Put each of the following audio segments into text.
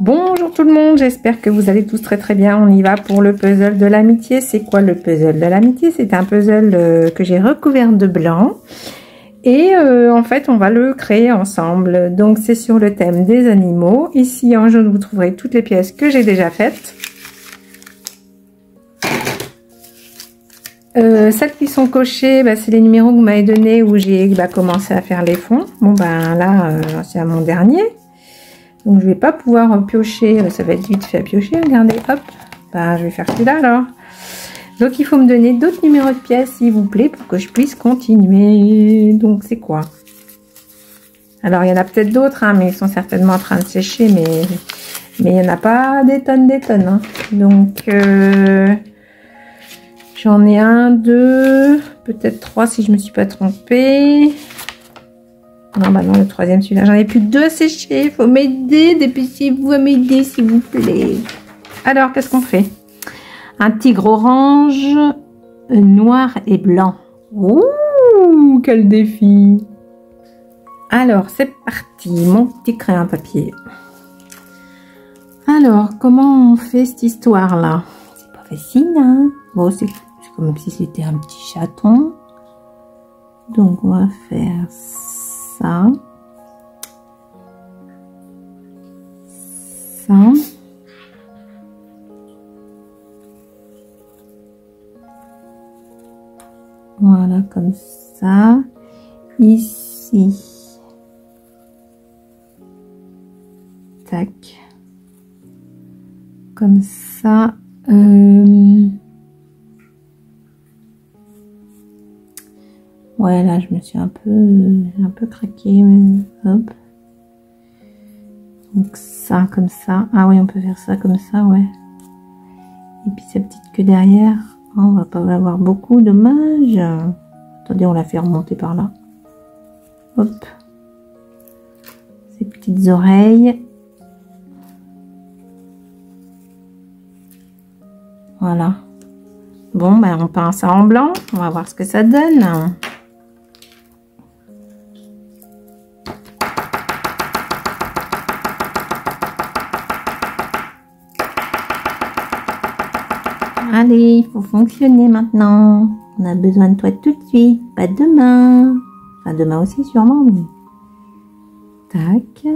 Bonjour tout le monde, j'espère que vous allez tous très très bien. On y va pour le puzzle de l'amitié. C'est quoi le puzzle de l'amitié? C'est un puzzle euh, que j'ai recouvert de blanc. Et euh, en fait, on va le créer ensemble. Donc c'est sur le thème des animaux. Ici en jaune, vous trouverez toutes les pièces que j'ai déjà faites. Euh, celles qui sont cochées, bah, c'est les numéros que vous m'avez donnés où j'ai bah, commencé à faire les fonds. Bon ben là, c'est à mon dernier. Donc je vais pas pouvoir piocher, euh, ça va être vite fait à piocher, regardez, hop, bah, je vais faire celui-là alors. Donc il faut me donner d'autres numéros de pièces s'il vous plaît pour que je puisse continuer. Donc c'est quoi? Alors il y en a peut-être d'autres, hein, mais ils sont certainement en train de sécher, mais mais il n'y en a pas des tonnes, des tonnes. Hein. Donc euh, j'en ai un, deux, peut-être trois si je me suis pas trompée. Non, bah non, le troisième, celui-là. J'en ai plus deux à sécher. Faut m'aider. Dépêchez-vous à m'aider, s'il vous plaît. Alors, qu'est-ce qu'on fait? Un tigre orange, noir et blanc. Ouh, quel défi Alors, c'est parti. Mon petit crayon papier. Alors, comment on fait cette histoire-là? C'est pas facile, hein? Bon, c'est comme si c'était un petit chaton. Donc, on va faire ça. Ça. Voilà, comme ça. Ici. Tac. Comme ça. Euh, Ouais, là, je me suis un peu, un peu craqué. Hop. Donc ça, comme ça. Ah oui, on peut faire ça comme ça, ouais. Et puis sa petite queue derrière. Oh, on va pas avoir beaucoup, dommage. Attendez, on la fait remonter par là. Hop. Ses petites oreilles. Voilà. Bon, ben on peint ça en blanc. On va voir ce que ça donne. Fonctionner maintenant. On a besoin de toi tout de suite, pas demain. Enfin, demain aussi sûrement. Tac.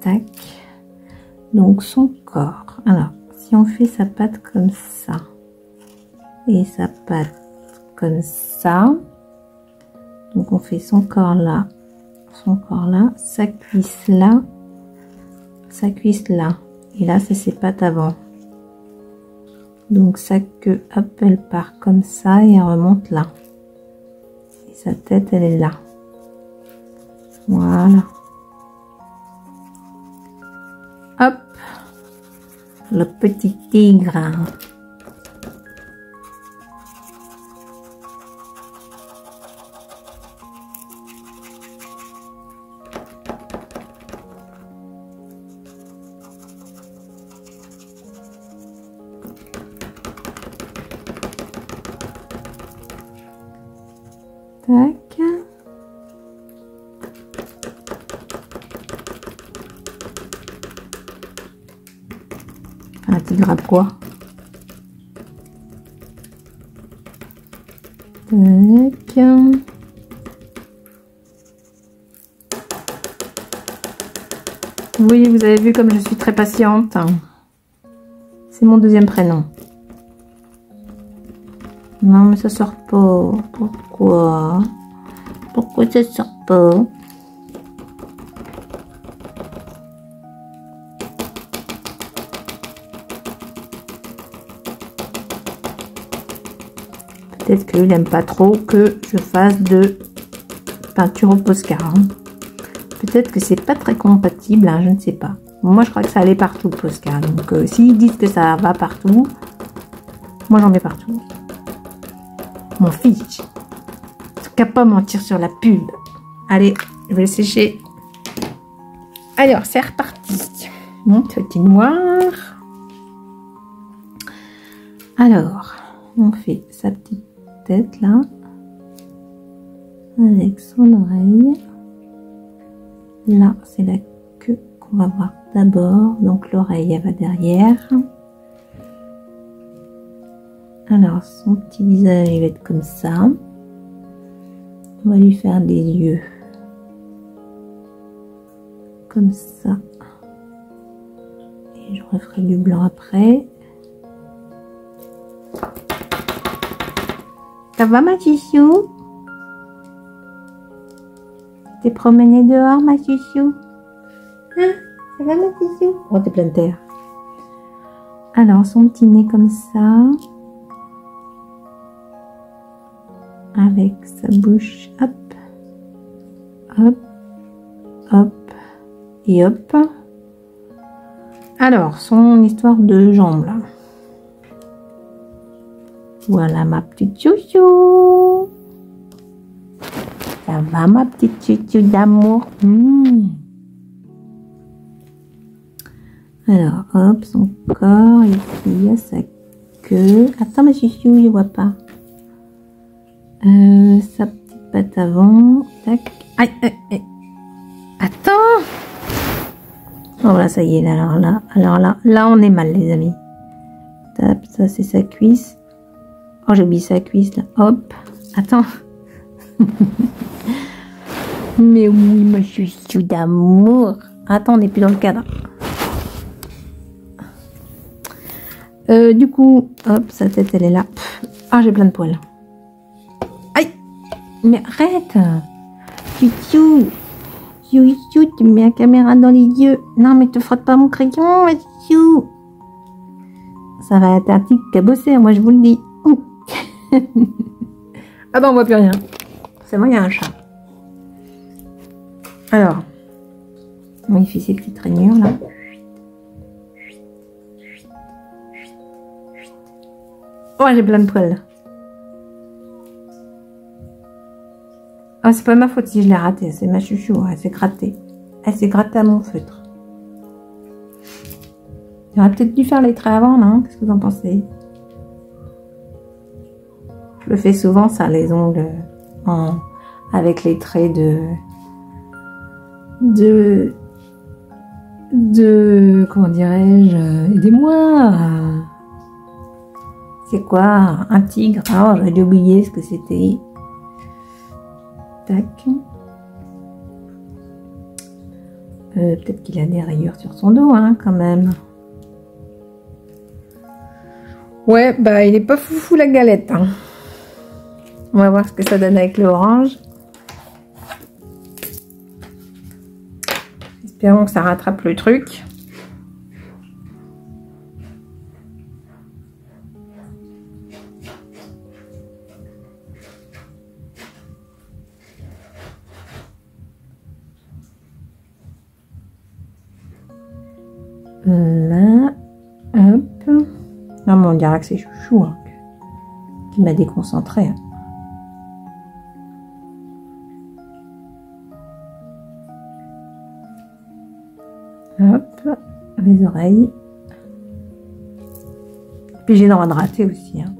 Tac. Donc son corps. Alors, si on fait sa patte comme ça, et sa patte comme ça, donc on fait son corps là, son corps là, sa cuisse là, sa cuisse là. Et là, c'est ses pattes avant. Donc sa queue, hop, elle part comme ça et elle remonte là. Et sa tête, elle est là. Voilà. Hop. Le petit tigre. Petit grappe quoi Tac. Oui, vous avez vu comme je suis très patiente. C'est mon deuxième prénom. Non, mais ça sort pas. Pourquoi? Pourquoi ça sort pas? Peut-être qu'il n'aime pas trop que je fasse de peinture au Posca. Hein. Peut-être que c'est pas très compatible, hein, je ne sais pas. Moi, je crois que ça allait partout, Posca. Donc, euh, s'ils disent que ça va partout, moi, j'en mets partout. Mon fils. En tout cas, pas mentir sur la pub. Allez, je vais le sécher. Alors, c'est reparti. Mon petit noir. Alors, on fait sa petite là. Avec son oreille. Là, c'est la queue qu'on va voir d'abord. Donc l'oreille, elle va derrière. Alors, son petit visage, il va être comme ça. On va lui faire des yeux. Comme ça. Et je referai du blanc après. Ça va ma chouchou T'es promené dehors ma chouchou Hein Ça va ma chouchou Oh t'es plein de terre. Alors son petit nez comme ça. Avec sa bouche, hop, hop, hop et hop. Alors, son histoire de jambes là. Voilà ma petite chouchou. Ça va ma petite chouchou d'amour? Hmm. Alors, hop, son corps, ici, il sa queue. Attends ma chouchou, je vois pas. Euh, sa petite patte avant. Tac. Aïe. Attends. Oh là, ça y est, là, alors là, alors là, là, on est mal, les amis. Tape, ça c'est sa cuisse. Oh, j'ai oublié sa cuisse là. Hop. Attends. Mais oui, ma chouchou d'amour. Attends, on n'est plus dans le cadre. Euh, du coup, hop, sa tête, elle est là. Ah, j'ai plein de poils. Aïe Mais arrête Chouchou Chouchou, tu mets la caméra dans les yeux. Non, mais te frotte pas mon crayon, chou. Ça va être un petit cabossé, moi je vous le dis. ah bah on voit plus rien. C'est moi, il y a un chat. Alors, il fait ses petites rainures là. Oh, j'ai plein de poils. Oh, c'est pas ma faute si je l'ai raté, c'est ma chouchou, elle s'est grattée. Elle s'est grattée à mon feutre. J'aurais peut-être dû faire les traits avant, non? Qu'est-ce que vous en pensez? Je fais souvent, ça, les ongles en... avec les traits de... de... de... comment dirais-je Aidez-moi C'est quoi Un tigre Oh, j'aurais oublié ce que c'était. Tac. Euh, Peut-être qu'il a des rayures sur son dos, hein, quand même. Ouais, bah il est pas foufou la galette. Hein. On va voir ce que ça donne avec l'orange. Espérons que ça rattrape le truc. Là, hop. Non, mais on dirait que c'est chouchou qui m'a déconcentré. Les oreilles. Puis j'ai le droit de rater aussi. Hein.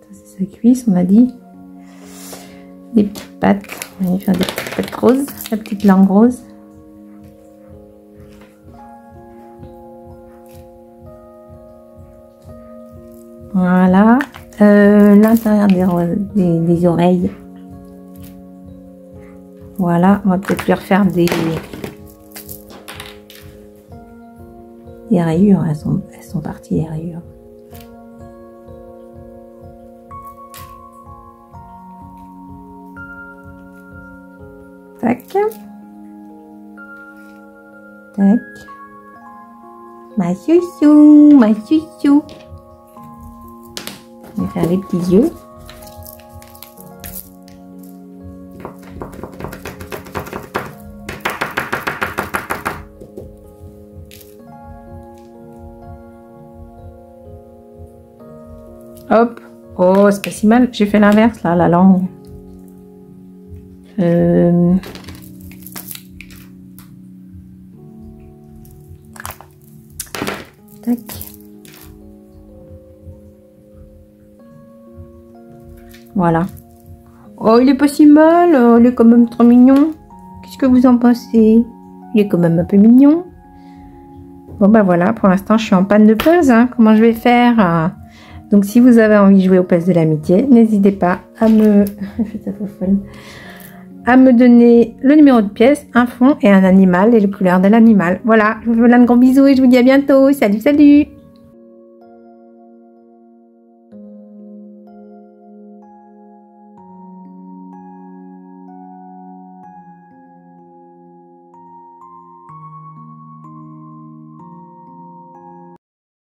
Ça c'est sa cuisse, on a dit. Des petites pattes. On va lui faire des petites pattes roses. La petite langue rose. Voilà. Euh, L'intérieur des, des, oreilles. Voilà. On va peut-être lui refaire des... des rayures, elles sont, sont parties les rayures. Tac. Tac. Ma chouchou, ma chouchou. On va faire les petits yeux. Hop. Oh, c'est pas si mal. J'ai fait l'inverse, là, la langue. Euh... Tac. Voilà. Oh, il est pas si mal. Oh, il est quand même trop mignon. Qu'est-ce que vous en pensez? Il est quand même un peu mignon. Bon, bah voilà. Pour l'instant, je suis en panne de puzzle. Hein. Comment je vais faire Donc, si vous avez envie de jouer au puzzle de l'amitié, n'hésitez pas à me... à me donner le numéro de pièce, un fond et un animal et le couleur de l'animal. Voilà, je vous donne un grand bisou et je vous dis à bientôt. Salut, salut